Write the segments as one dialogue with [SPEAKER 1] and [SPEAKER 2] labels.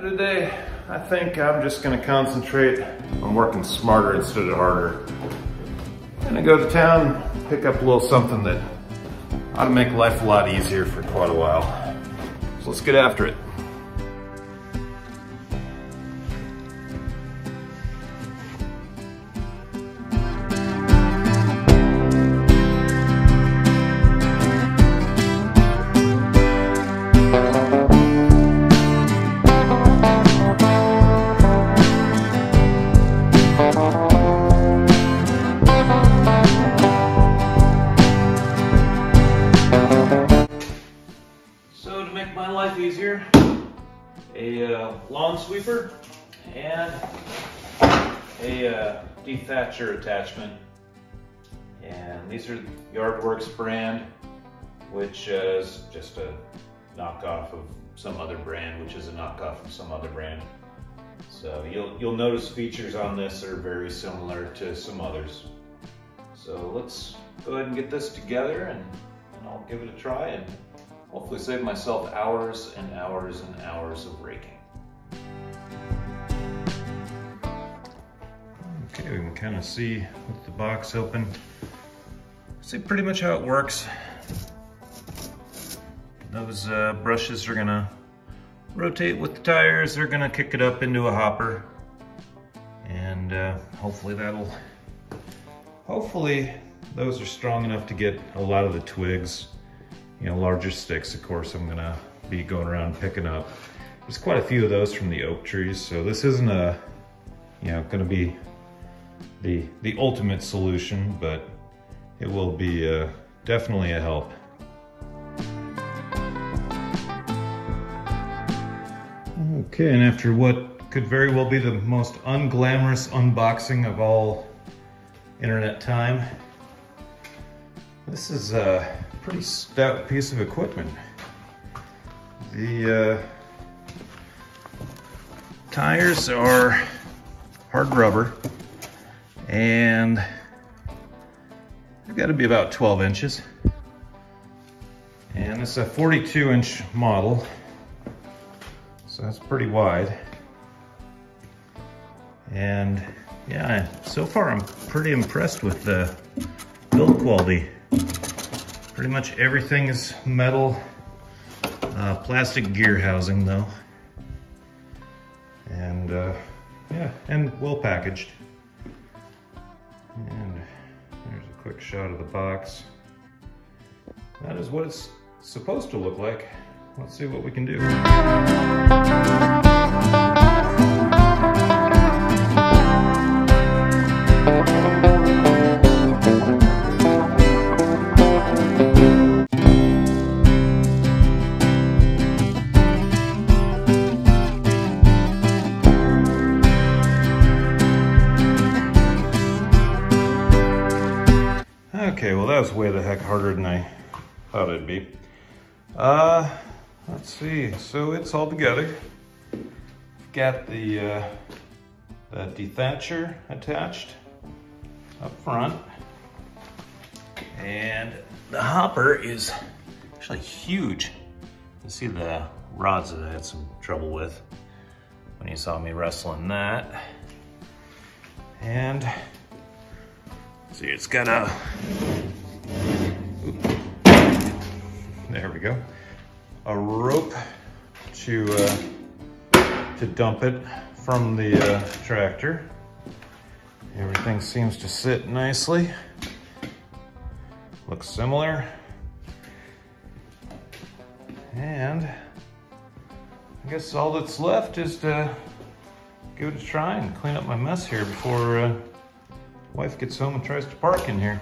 [SPEAKER 1] Today, I think I'm just gonna concentrate on working smarter instead of harder. I'm gonna go to town, pick up a little something that ought to make life a lot easier for quite a while. So let's get after it. Attachment. And these are Yardworks brand, which is just a knockoff of some other brand, which is a knockoff of some other brand. So you'll you'll notice features on this are very similar to some others. So let's go ahead and get this together and, and I'll give it a try and hopefully save myself hours and hours and hours of raking. Okay, we can kind of see with the box open, see pretty much how it works. Those uh, brushes are gonna rotate with the tires, they're gonna kick it up into a hopper. And uh, hopefully that'll, hopefully those are strong enough to get a lot of the twigs you know, larger sticks, of course, I'm gonna be going around picking up. There's quite a few of those from the oak trees, so this isn't a, you know, gonna be the, the ultimate solution, but it will be uh, definitely a help. Okay, and after what could very well be the most unglamorous unboxing of all internet time, this is a pretty stout piece of equipment. The uh, tires are hard rubber and it's got to be about 12 inches. And it's a 42 inch model, so that's pretty wide. And yeah, so far I'm pretty impressed with the build quality. Pretty much everything is metal, uh, plastic gear housing though. And uh, yeah, and well packaged. Quick shot of the box. That is what it's supposed to look like. Let's see what we can do. Okay, well that was way the heck harder than I thought it'd be. Uh, let's see, so it's all together. Got the, uh, the dethatcher attached up front. And the hopper is actually huge. You see the rods that I had some trouble with when you saw me wrestling that. And See, it's got a, there we go, a rope to uh, to dump it from the uh, tractor. Everything seems to sit nicely. Looks similar. And I guess all that's left is to give it a try and clean up my mess here before uh, wife gets home and tries to park in here.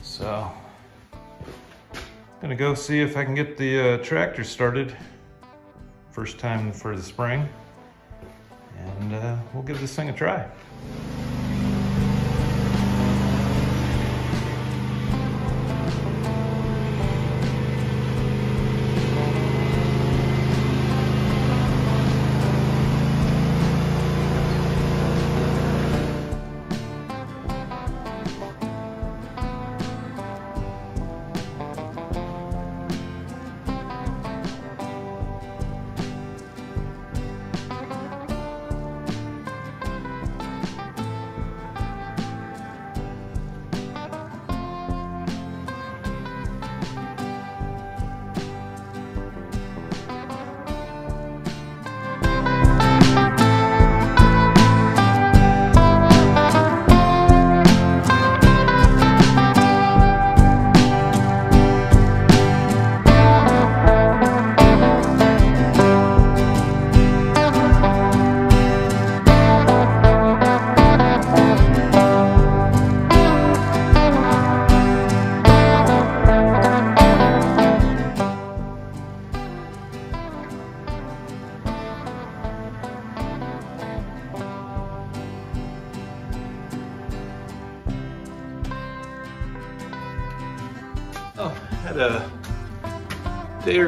[SPEAKER 1] So, gonna go see if I can get the uh, tractor started. First time for the spring. And uh, we'll give this thing a try.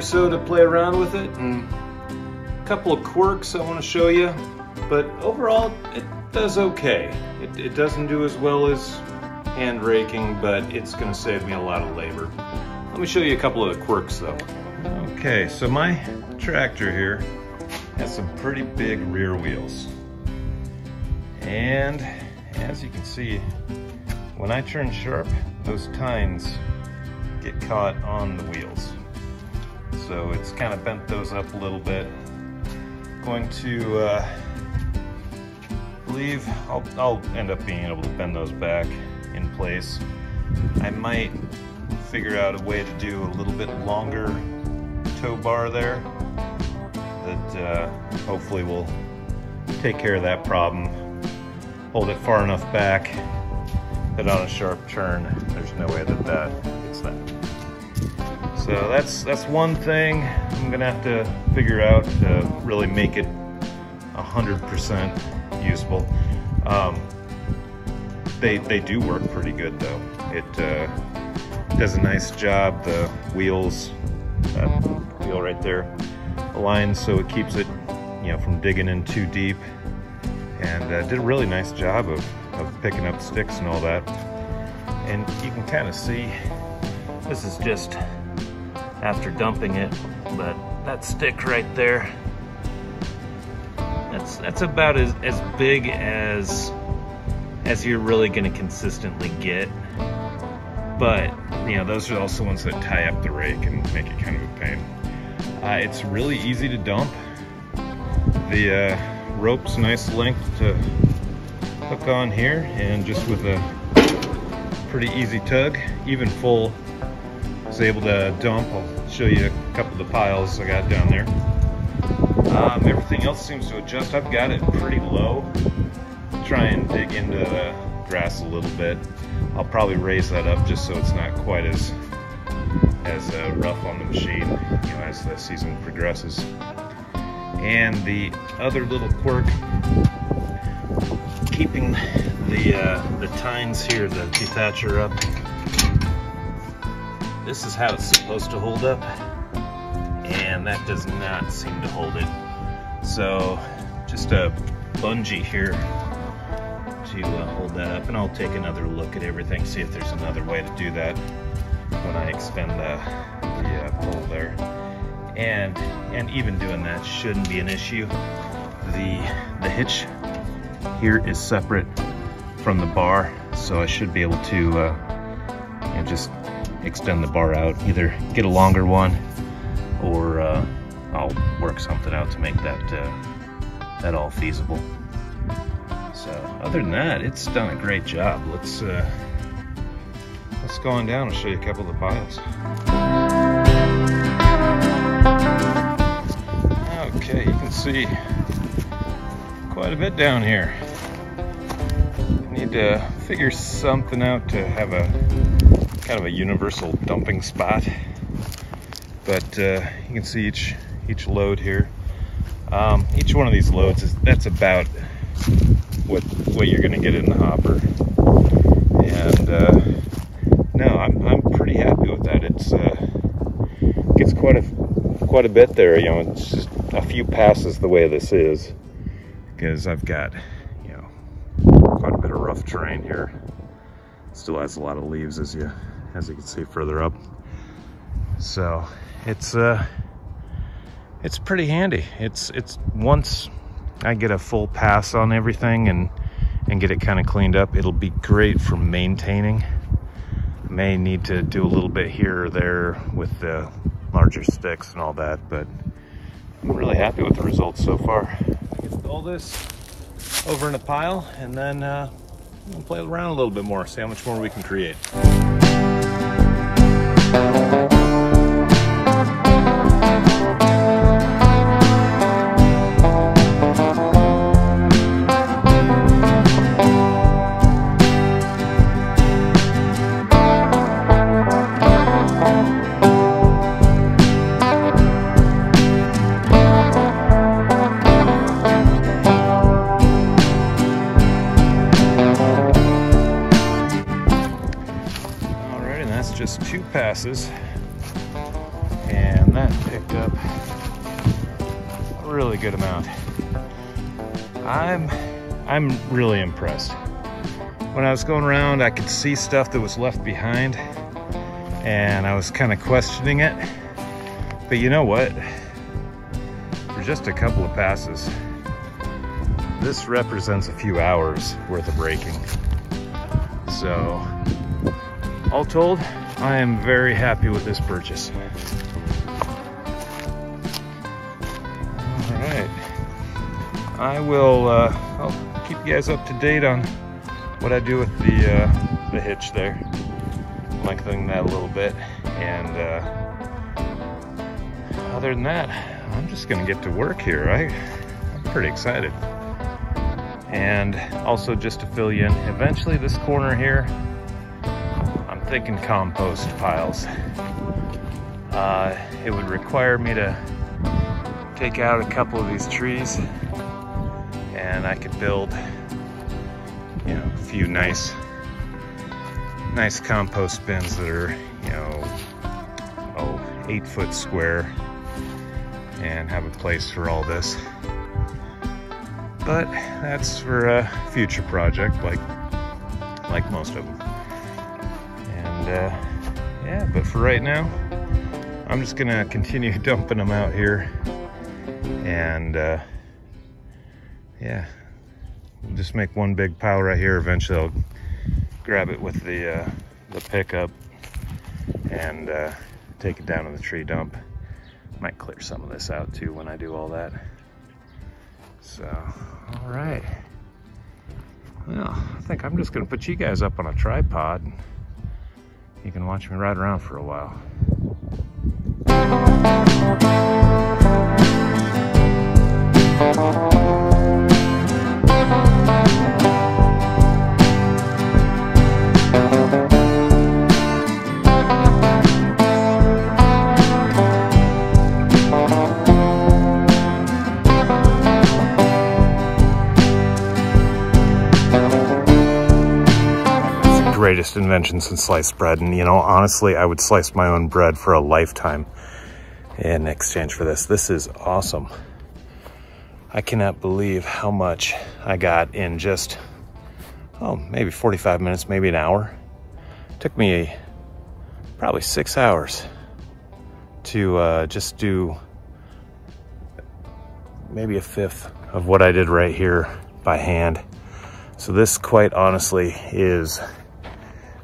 [SPEAKER 1] So to play around with it and a couple of quirks I want to show you. But overall, it does okay. It, it doesn't do as well as hand raking, but it's going to save me a lot of labor. Let me show you a couple of the quirks though. Okay, so my tractor here has some pretty big rear wheels. And as you can see, when I turn sharp, those tines get caught on the wheels. So it's kind of bent those up a little bit. Going to uh, believe I'll, I'll end up being able to bend those back in place. I might figure out a way to do a little bit longer tow bar there that uh, hopefully will take care of that problem. Hold it far enough back that on a sharp turn, there's no way that that gets that. So that's that's one thing I'm gonna have to figure out to really make it 100% usable. Um, they, they do work pretty good though. It uh, does a nice job. The wheels, that wheel right there, aligns so it keeps it, you know, from digging in too deep. And uh, did a really nice job of, of picking up sticks and all that. And you can kind of see, this is just after dumping it, but that stick right there, that's that's about as, as big as as you're really going to consistently get. But, you know, those are also ones that tie up the rake and make it kind of a pain. Uh, it's really easy to dump. The uh, rope's nice length to hook on here and just with a pretty easy tug, even full, was able to dump. I'll show you a couple of the piles I got down there. Um, everything else seems to adjust. I've got it pretty low try and dig into the grass a little bit. I'll probably raise that up just so it's not quite as as uh, rough on the machine, you know, as the season progresses. And the other little quirk, keeping the uh, the tines here, the dethatcher up. This is how it's supposed to hold up, and that does not seem to hold it. So, just a bungee here to uh, hold that up and I'll take another look at everything, see if there's another way to do that when I extend the, the uh, pole there. And, and even doing that shouldn't be an issue. The, the hitch here is separate from the bar, so I should be able to uh, you know, just extend the bar out, either get a longer one or uh, I'll work something out to make that, uh, that all feasible. So other than that, it's done a great job. Let's uh, let's go on down and show you a couple of the piles. Okay, you can see quite a bit down here. Need to figure something out to have a kind of a universal dumping spot. But uh, you can see each each load here. Um, each one of these loads is that's about what what you're gonna get in the hopper. And uh, no, I'm I'm pretty happy with that. It's uh, gets quite a quite a bit there. You know, it's just a few passes the way this is because I've got you know quite a bit of rough terrain here. Still has a lot of leaves as you as you can see further up. So it's uh it's pretty handy. It's it's once I get a full pass on everything and and get it kind of cleaned up, it'll be great for maintaining. May need to do a little bit here or there with the larger sticks and all that, but I'm really happy with the results so far. Get all this over in a pile and then uh, play around a little bit more, see how much more we can create.
[SPEAKER 2] I'm, I'm really impressed. When I was going around, I could see stuff that was left behind and I was kind of questioning it. But you know what? For just a couple of passes, this represents a few hours worth of braking. So, all told, I am very happy with this purchase. I will. Uh, I'll keep you guys up to date on what I do with the uh, the hitch there, lengthening that a little bit, and uh, other than that, I'm just gonna get to work here. I, I'm pretty excited. And also just to fill you in, eventually this corner here, I'm thinking compost piles. Uh, it would require me to take out a couple of these trees and I could build, you know, a few nice, nice compost bins that are, you know, oh, eight foot square and have a place for all this. But that's for a future project, like like most of them. And uh, yeah, but for right now, I'm just gonna continue dumping them out here, and uh, yeah, we'll just make one big pile right here. Eventually, I'll grab it with the uh, the pickup and uh, take it down to the tree dump. Might clear some of this out too when I do all that. So, all right. Well, I think I'm just gonna put you guys up on a tripod. You can watch me ride around for a while. Greatest invention since sliced bread. And you know, honestly, I would slice my own bread for a lifetime in exchange for this. This is awesome. I cannot believe how much I got in just, oh, maybe 45 minutes, maybe an hour. It took me probably six hours to uh, just do maybe a fifth of what I did right here by hand. So this quite honestly is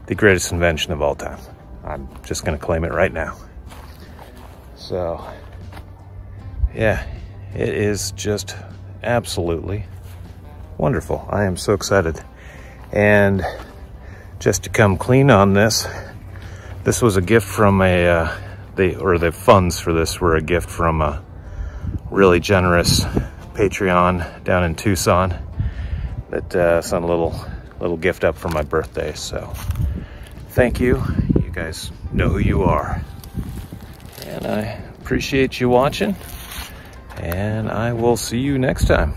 [SPEAKER 2] the greatest invention of all time. I'm just gonna claim it right now. So, yeah, it is just absolutely wonderful. I am so excited. And just to come clean on this, this was a gift from a, uh, the, or the funds for this were a gift from a really generous Patreon down in Tucson that uh, sent a little little gift up for my birthday. So thank you. You guys know who you are. And I appreciate you watching. And I will see you next time.